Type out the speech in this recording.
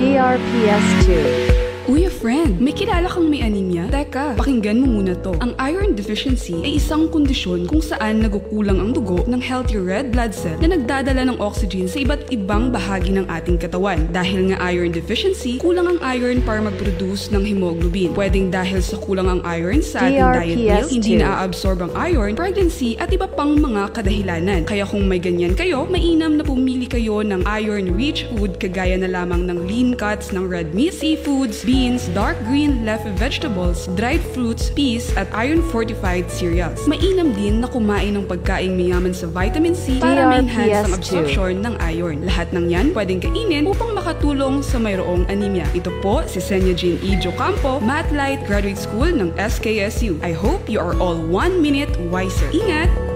DRPS2. Friend, may kilala kang may anemia? Teka, pakinggan mo muna to. Ang iron deficiency ay isang kondisyon kung saan nagukulang ang dugo ng healthy red blood cell na nagdadala ng oxygen sa iba't ibang bahagi ng ating katawan. Dahil nga iron deficiency, kulang ang iron para mag-produce ng hemoglobin. Pwedeng dahil sa kulang ang iron sa ating diet meal, DRPS2. hindi na-absorb ang iron, pregnancy at iba pang mga kadahilanan. Kaya kung may ganyan kayo, mainam na pumili kayo ng iron-rich food kagaya na lamang ng lean cuts ng red meat, seafoods, beans, dark green leafy vegetables, dried fruits, peas, at iron-fortified cereals. Mainam din na kumain ng pagkaing mayaman sa vitamin C para ma-enhance ang DRPS2. absorption ng iron. Lahat ng yan pwedeng kainin upang makatulong sa mayroong anemia. Ito po si Senya Jean E. Jocampo, Math Light Graduate School ng SKSU. I hope you are all one minute wiser. Ingat!